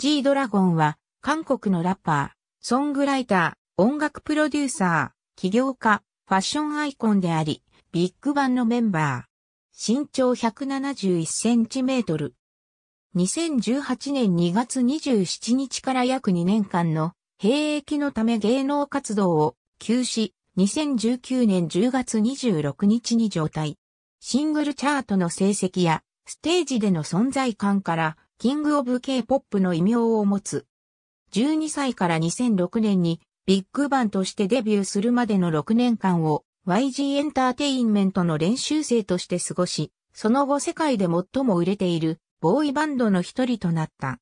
G ドラゴンは韓国のラッパー、ソングライター、音楽プロデューサー、起業家、ファッションアイコンであり、ビッグバンのメンバー。身長171センチメートル。2018年2月27日から約2年間の兵役のため芸能活動を休止、2019年10月26日に状態。シングルチャートの成績やステージでの存在感からキングオブ K-POP の異名を持つ。12歳から2006年にビッグバンとしてデビューするまでの6年間を YG エンターテインメントの練習生として過ごし、その後世界で最も売れているボーイバンドの一人となった。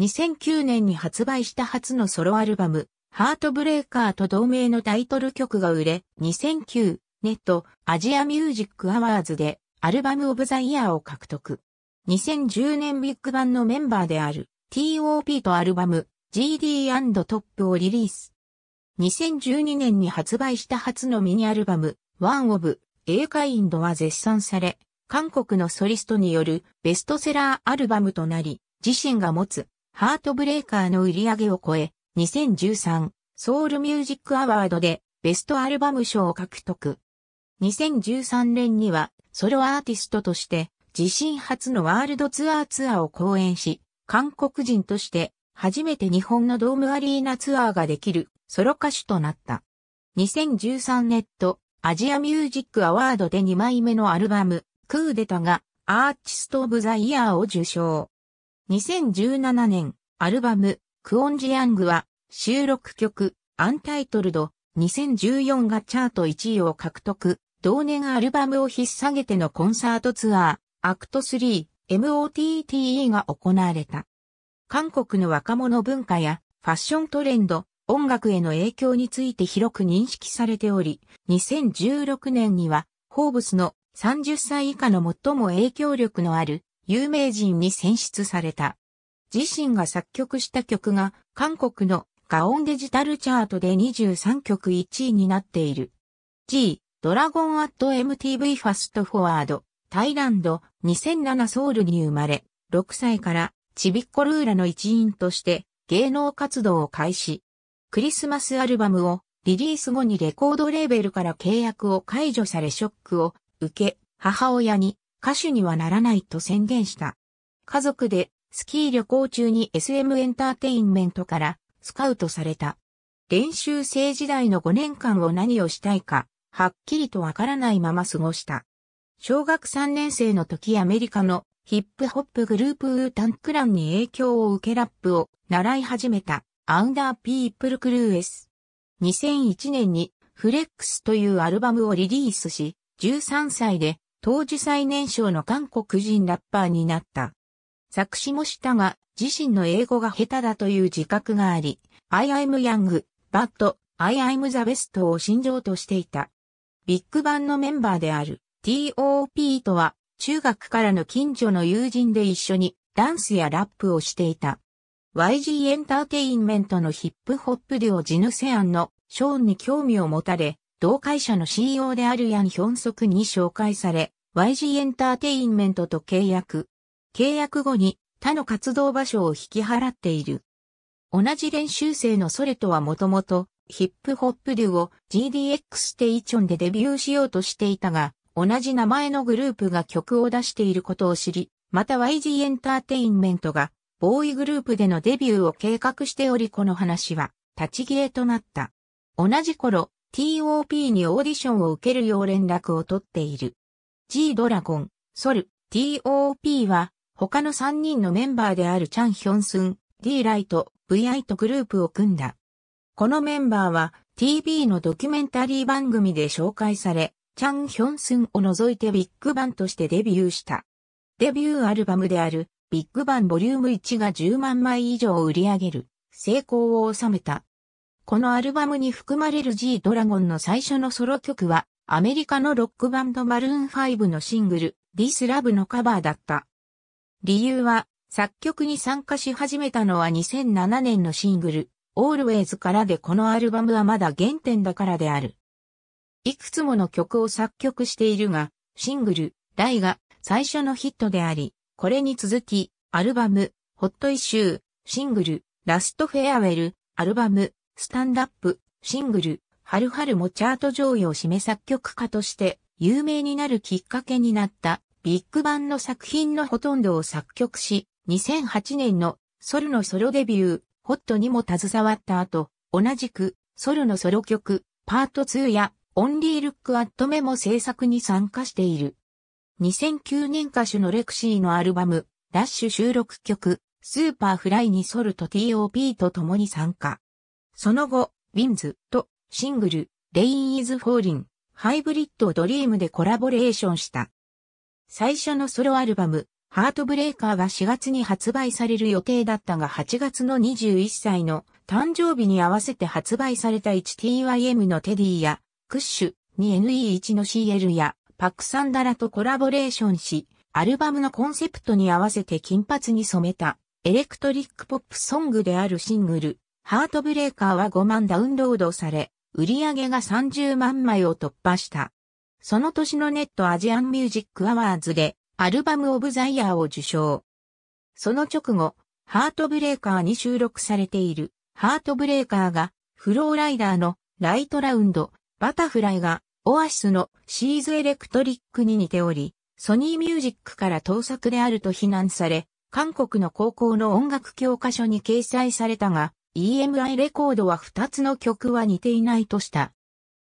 2009年に発売した初のソロアルバム、ハートブレーカーと同名のタイトル曲が売れ、2009ネットアジアミュージックアワーズでアルバムオブザイヤーを獲得。2010年ビッグバンのメンバーである TOP とアルバム GD& トップをリリース。2012年に発売した初のミニアルバム One of 英会インドは絶賛され、韓国のソリストによるベストセラーアルバムとなり、自身が持つハートブレーカーの売り上げを超え、2013ソウルミュージックアワードでベストアルバム賞を獲得。2013年にはソロアーティストとして自身初のワールドツアーツアーを講演し、韓国人として初めて日本のドームアリーナツアーができるソロ歌手となった。2013ネットアジアミュージックアワードで2枚目のアルバムクーデタがアーティストオブザイヤーを受賞。2017年アルバムクオンジヤングは収録曲アンタイトルド2014がチャート1位を獲得。同年アルバムを引っ提げてのコンサートツアーアクト3 MOTTE が行われた。韓国の若者文化やファッショントレンド、音楽への影響について広く認識されており、2016年には、ホーブスの30歳以下の最も影響力のある有名人に選出された。自身が作曲した曲が韓国のガオンデジタルチャートで23曲1位になっている。G、ドラゴンアット MTV ファストフォワード、タイランド、2007ソウルに生まれ、6歳からチビッコルーラの一員として芸能活動を開始。クリスマスアルバムをリリース後にレコードレーベルから契約を解除されショックを受け、母親に歌手にはならないと宣言した。家族でスキー旅行中に SM エンターテインメントからスカウトされた。練習生時代の5年間を何をしたいか、はっきりとわからないまま過ごした。小学3年生の時アメリカのヒップホップグループウータンクランに影響を受けラップを習い始めたアウダーピープルクルーエス。2001年にフレックスというアルバムをリリースし、13歳で当時最年少の韓国人ラッパーになった。作詞もしたが自身の英語が下手だという自覚があり、I am young, but I am the best を心情としていた。ビッグバンのメンバーである TOP とは中学からの近所の友人で一緒にダンスやラップをしていた。YG エンターテインメントのヒップホップデュオジヌセアンのショーンに興味を持たれ、同会社の CEO であるヤン・ヒョンソクに紹介され、YG エンターテインメントと契約。契約後に他の活動場所を引き払っている。同じ練習生のソレとはもともとヒップホップデュオ GDX テイチョンでデビューしようとしていたが、同じ名前のグループが曲を出していることを知り、また YG エンターテインメントが、ボーイグループでのデビューを計画しておりこの話は、立ち消えとなった。同じ頃、TOP にオーディションを受けるよう連絡を取っている。G ドラゴン、ソル、TOP は、他の3人のメンバーであるチャン・ヒョンスン、D ライト、VI とグループを組んだ。このメンバーは TV のドキュメンタリー番組で紹介され、チャン・ヒョンスンを除いてビッグバンとしてデビューした。デビューアルバムであるビッグバンボリューム1が10万枚以上売り上げる成功を収めた。このアルバムに含まれる G ドラゴンの最初のソロ曲はアメリカのロックバンドマルーン5のシングル This Love のカバーだった。理由は作曲に参加し始めたのは2007年のシングル Always からでこのアルバムはまだ原点だからである。いくつもの曲を作曲しているが、シングル、大が最初のヒットであり、これに続き、アルバム、ホットイシュー、シングル、ラストフェアウェル、アルバム、スタンダップ、シングル、はるはるもチャート上位を締め作曲家として有名になるきっかけになったビッグバンの作品のほとんどを作曲し、2008年のソルのソロデビュー、ホットにも携わった後、同じくソルのソロ曲、パート2やオンリールックアットメも制作に参加している。2009年歌手のレクシーのアルバム、ラッシュ収録曲、スーパーフライにソルと TOP と共に参加。その後、ウィンズとシングル、レインイズフォーリン、ハイブリッドドリームでコラボレーションした。最初のソロアルバム、ハートブレーカーが4月に発売される予定だったが8月の21歳の誕生日に合わせて発売された 1TYM のテディやクッシュ 2NE1 の CL やパクサンダラとコラボレーションし、アルバムのコンセプトに合わせて金髪に染めたエレクトリックポップソングであるシングル、ハートブレーカーは5万ダウンロードされ、売り上げが30万枚を突破した。その年のネットアジアンミュージックアワーズでアルバムオブザイヤーを受賞。その直後、ハートブレーカーに収録されているハートブレーカーがフローライダーのライトラウンド、バタフライがオアシスのシーズエレクトリックに似ており、ソニーミュージックから盗作であると非難され、韓国の高校の音楽教科書に掲載されたが、EMI レコードは2つの曲は似ていないとした。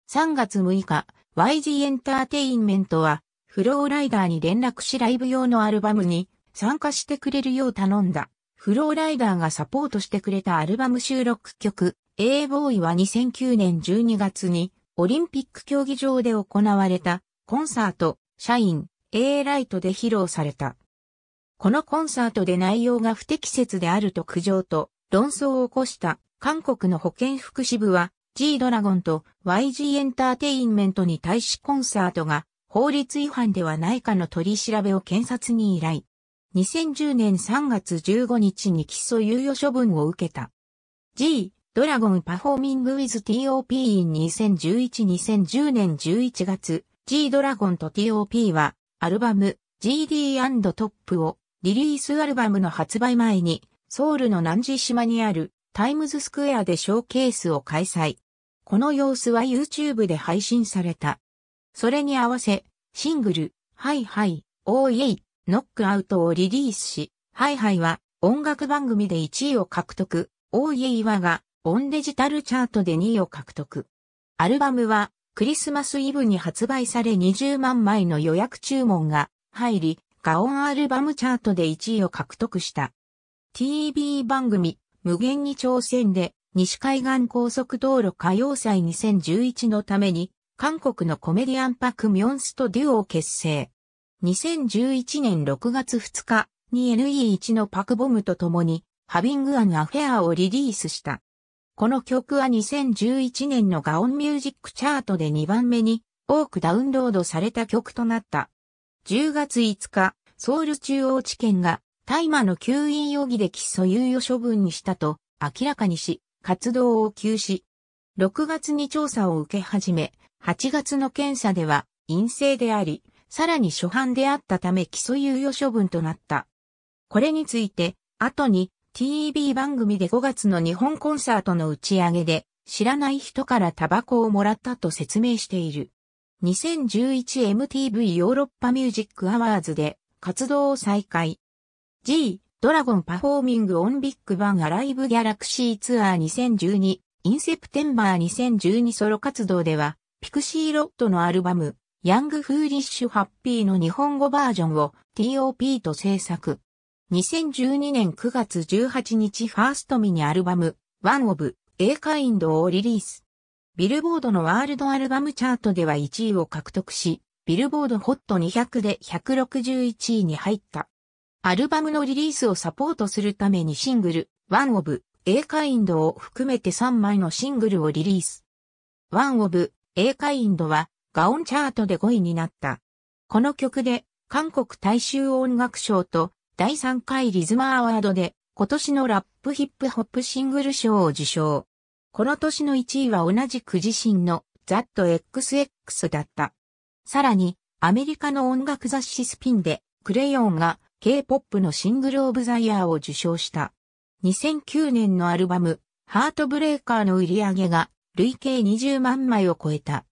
3月6日、YG エンターテインメントは、フローライダーに連絡しライブ用のアルバムに参加してくれるよう頼んだ。フローライダーがサポートしてくれたアルバム収録曲、A ボーイは2009年12月にオリンピック競技場で行われたコンサート、シャイン、A ライトで披露された。このコンサートで内容が不適切であると苦情と論争を起こした韓国の保健福祉部は G ドラゴンと YG エンターテインメントに対しコンサートが法律違反ではないかの取り調べを検察に依頼。2010年3月15日に起訴猶予処分を受けた。G ドラゴンパフォーミングウィズ TOP in 2011-2010年11月 G ドラゴンと TOP はアルバム GD& トップをリリースアルバムの発売前に、ソウルの南寺島にあるタイムズスクエアでショーケースを開催。この様子は YouTube で配信された。それに合わせ、シングル、ハイハイ、オーイエイ、ノックアウトをリリースし、ハイハイは音楽番組で1位を獲得、オーイエイはガオンデジタルチャートで2位を獲得。アルバムはクリスマスイブに発売され20万枚の予約注文が入り、ガオンアルバムチャートで1位を獲得した。TV 番組、無限に挑戦で、西海岸高速道路歌謡祭2011のために、韓国のコメディアンパクミョンスとデュオを結成。2011年6月2日に NE1 のパクボムと共に、ハビングアンアフェアをリリースした。この曲は2011年のガオンミュージックチャートで2番目に多くダウンロードされた曲となった。10月5日、ソウル中央地検が大麻の吸引容疑で起訴猶予処分にしたと明らかにし、活動を休止。6月に調査を受け始め、8月の検査では陰性であり、さらに初犯であったため起訴猶予処分となった。これについて、後に TV 番組で5月の日本コンサートの打ち上げで知らない人からタバコをもらったと説明している。2011MTV ヨーロッパミュージックアワーズで活動を再開。G ドラゴンパフォーミングオンビッグバンアライブギャラクシーツアー2012インセプテンバー2012ソロ活動ではピクシーロットのアルバムヤングフーリッシュハッピーの日本語バージョンを TOP と制作。2012年9月18日ファーストミニアルバムワンオブ A カインドをリリース。ビルボードのワールドアルバムチャートでは1位を獲得し、ビルボードホット200で161位に入った。アルバムのリリースをサポートするためにシングル、ワンオブ、A カインドを含めて3枚のシングルをリリース。ワンオブ、A カインドはガオンチャートで5位になった。この曲で韓国大衆音楽賞と第3回リズマーアワードで今年のラップヒップホップシングル賞を受賞。この年の1位は同じく自身の ZXX だった。さらに、アメリカの音楽雑誌スピンで、クレヨンが K-POP のシングルオブザイヤーを受賞した。2009年のアルバム、ハートブレーカーの売り上げが累計20万枚を超えた。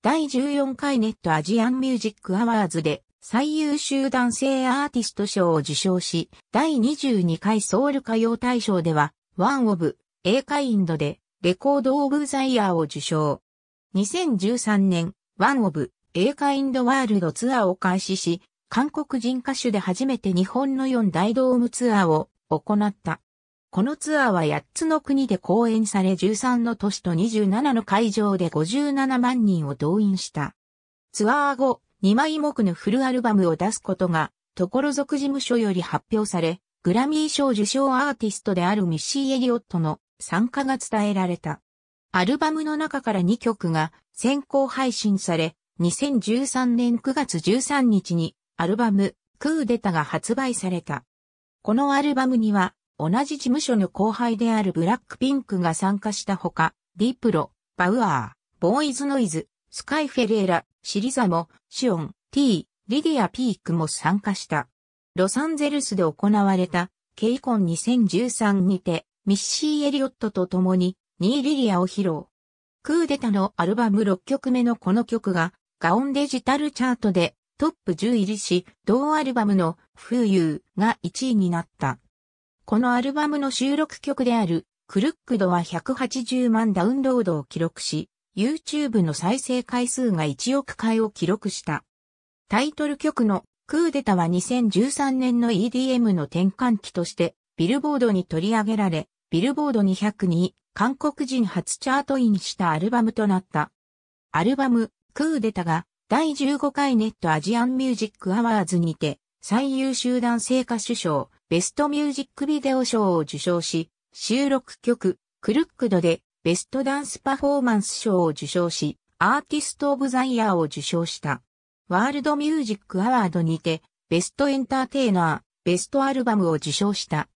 第14回ネットアジアンミュージックアワーズで最優秀男性アーティスト賞を受賞し、第22回ソウル歌謡大賞では、ワンオブ、エーカインドで、レコードオブザイヤーを受賞。2013年、ワンオブ、エーカインドワールドツアーを開始し、韓国人歌手で初めて日本の4大ドームツアーを行った。このツアーは8つの国で公演され13の都市と27の会場で57万人を動員した。ツアー後、2枚目のフルアルバムを出すことが、所属事務所より発表され、グラミー賞受賞アーティストであるミッシー・エリオットの参加が伝えられた。アルバムの中から2曲が先行配信され、2013年9月13日にアルバムクーデタが発売された。このアルバムには同じ事務所の後輩であるブラックピンクが参加したほか、ディプロ、バウアー、ボーイズノイズ、スカイフェレーラ、シリザモ、シオン、T、リディア・ピークも参加した。ロサンゼルスで行われた、ケイコン2013にて、ミッシー・エリオットと共に、ニー・リリアを披露。クーデタのアルバム6曲目のこの曲が、ガオンデジタルチャートでトップ10入りし、同アルバムの f ユーが1位になった。このアルバムの収録曲であるクルックドは180万ダウンロードを記録し、YouTube の再生回数が1億回を記録した。タイトル曲のクーデタは2013年の EDM の転換期としてビルボードに取り上げられ、ビルボード200に韓国人初チャートインしたアルバムとなった。アルバム、クーデタが第15回ネットアジアンミュージックアワーズにて最優秀男性歌手賞、ベストミュージックビデオ賞を受賞し、収録曲、クルックドでベストダンスパフォーマンス賞を受賞し、アーティストオブザイヤーを受賞した。ワールドミュージックアワードにて、ベストエンターテイナー、ベストアルバムを受賞した。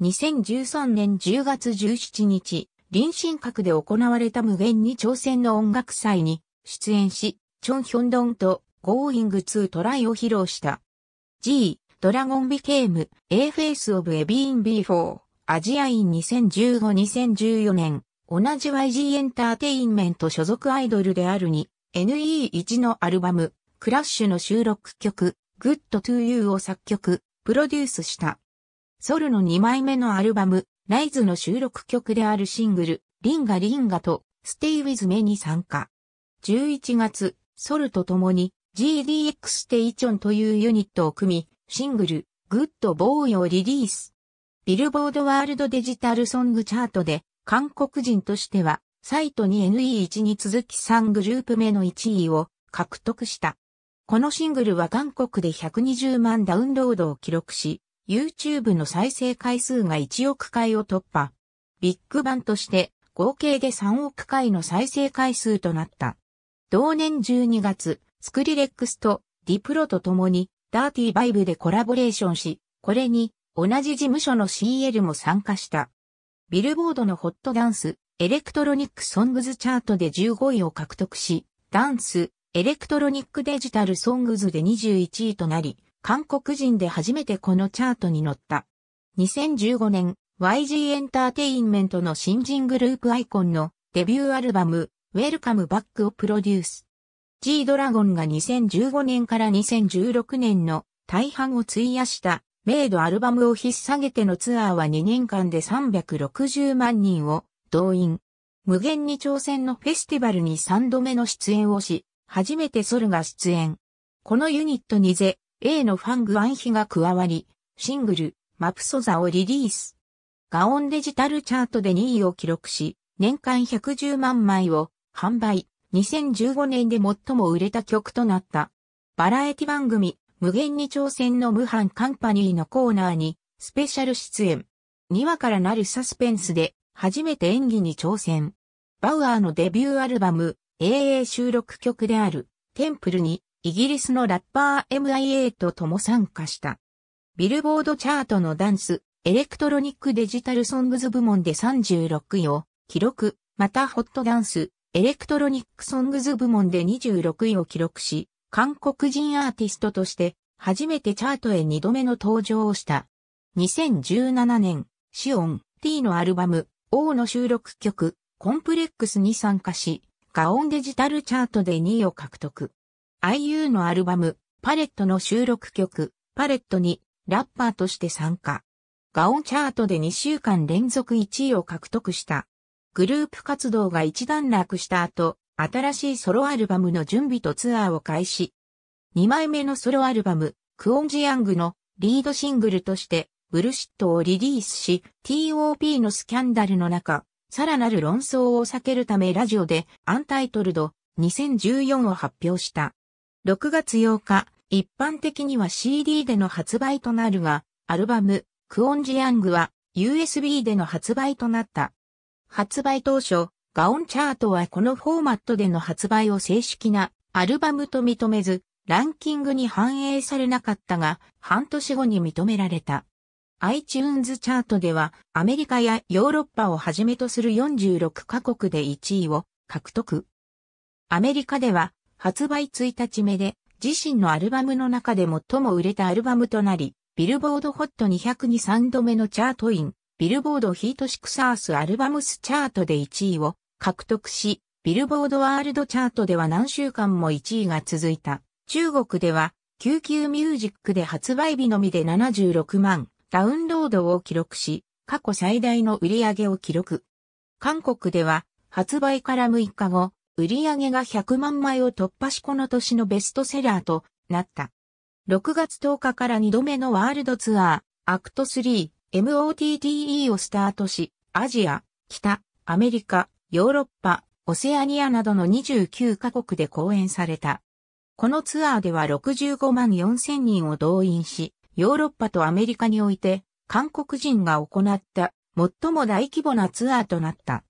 2013年10月17日、臨神閣で行われた無限に挑戦の音楽祭に出演し、チョンヒョンドンと Going to Try を披露した。G、ドラゴンビケーム、A Face of a Being Before、アジアイン2015-2014年、同じ YG エンターテインメント所属アイドルであるに、NE1 のアルバム、クラッシュの収録曲、Good to You を作曲、プロデュースした。ソルの2枚目のアルバム、ライズの収録曲であるシングル、リンガリンガと、Stay With Me に参加。11月、ソルと共に GDX ステイチョンというユニットを組み、シングル、グッドボーイをリリース。ビルボードワールドデジタルソングチャートで、韓国人としては、サイトに NE1 に続き3グループ目の1位を獲得した。このシングルは韓国で120万ダウンロードを記録し、YouTube の再生回数が1億回を突破。ビッグバンとして合計で3億回の再生回数となった。同年12月、スクリレックスとディプロと共にダーティーバイブでコラボレーションし、これに同じ事務所の CL も参加した。ビルボードのホットダンス、エレクトロニックソングズチャートで15位を獲得し、ダンス、エレクトロニックデジタルソングズで21位となり、韓国人で初めてこのチャートに乗った。2015年、YG エンターテインメントの新人グループアイコンのデビューアルバム、ウェルカムバックをプロデュース。G ドラゴンが2015年から2016年の大半を費やしたメイドアルバムを引っ提げてのツアーは2年間で360万人を動員。無限に挑戦のフェスティバルに3度目の出演をし、初めてソルが出演。このユニットにゼ、A のファングアンヒが加わり、シングル、マプソザをリリース。ガオンデジタルチャートで2位を記録し、年間110万枚を販売。2015年で最も売れた曲となった。バラエティ番組、無限に挑戦の無版カンパニーのコーナーに、スペシャル出演。2話からなるサスペンスで、初めて演技に挑戦。バウアーのデビューアルバム、AA 収録曲である、テンプルに、イギリスのラッパー MIA と共参加した。ビルボードチャートのダンス、エレクトロニックデジタルソングズ部門で36位を記録、またホットダンス、エレクトロニックソングズ部門で26位を記録し、韓国人アーティストとして初めてチャートへ2度目の登場をした。2017年、シオン、T のアルバム、O の収録曲、コンプレックスに参加し、ガオンデジタルチャートで2位を獲得。IU のアルバム、パレットの収録曲、パレットにラッパーとして参加。ガオンチャートで2週間連続1位を獲得した。グループ活動が一段落した後、新しいソロアルバムの準備とツアーを開始。2枚目のソロアルバム、クオンジヤングのリードシングルとして、ブルシットをリリースし、TOP のスキャンダルの中、さらなる論争を避けるためラジオでアンタイトルド2014を発表した。6月8日、一般的には CD での発売となるが、アルバム、クオンジヤングは USB での発売となった。発売当初、ガオンチャートはこのフォーマットでの発売を正式なアルバムと認めず、ランキングに反映されなかったが、半年後に認められた。iTunes チャートでは、アメリカやヨーロッパをはじめとする46カ国で1位を獲得。アメリカでは、発売1日目で、自身のアルバムの中で最も売れたアルバムとなり、ビルボードホット200に3度目のチャートイン、ビルボードヒートシクサースアルバムスチャートで1位を獲得し、ビルボードワールドチャートでは何週間も1位が続いた。中国では、救急ミュージックで発売日のみで76万ダウンロードを記録し、過去最大の売り上げを記録。韓国では、発売から6日後、売り上げが100万枚を突破しこの年のベストセラーとなった。6月10日から2度目のワールドツアー、アクト3、MOTTE をスタートし、アジア、北、アメリカ、ヨーロッパ、オセアニアなどの29カ国で公演された。このツアーでは65万4千人を動員し、ヨーロッパとアメリカにおいて、韓国人が行った最も大規模なツアーとなった。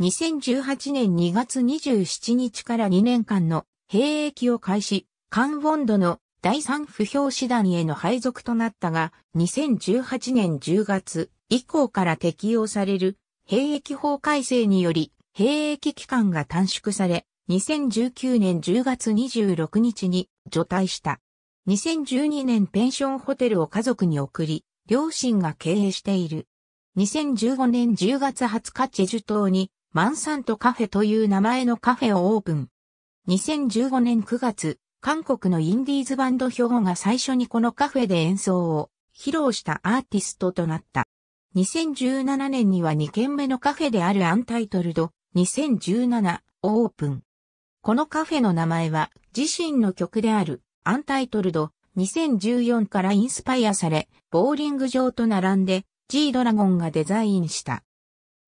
2018年2月27日から2年間の兵役を開始、カンウォンドの第三不評師団への配属となったが、2018年10月以降から適用される兵役法改正により、兵役期間が短縮され、2019年10月26日に除隊した。2012年ペンションホテルを家族に送り、両親が経営している。2015年10月20日チェジュ島にマンサントカフェという名前のカフェをオープン。2015年9月、韓国のインディーズバンド兵庫が最初にこのカフェで演奏を披露したアーティストとなった。2017年には2軒目のカフェであるアンタイトルド2017オープン。このカフェの名前は自身の曲であるアンタイトルド2014からインスパイアされ、ボーリング場と並んで G ドラゴンがデザインした。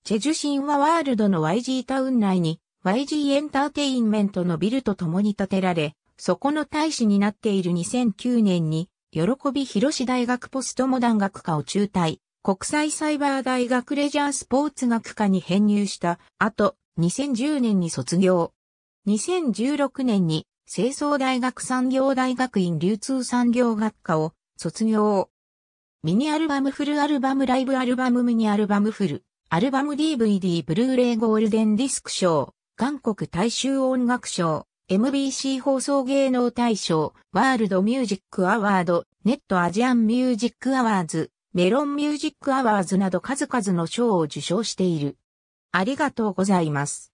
チェジュ神話ワールドの YG タウン内に YG エンターテインメントのビルと共に建てられ、そこの大使になっている2009年に、喜び広し大学ポストモダン学科を中退、国際サイバー大学レジャースポーツ学科に編入した後、2010年に卒業。2016年に清掃大学産業大学院流通産業学科を卒業。ミニアルバムフルアルバムライブアルバムミニアルバムフル、アルバム DVD ブルーレイゴールデンディスク賞、韓国大衆音楽賞、MBC 放送芸能大賞、ワールドミュージックアワード、ネットアジアンミュージックアワーズ、メロンミュージックアワーズなど数々の賞を受賞している。ありがとうございます。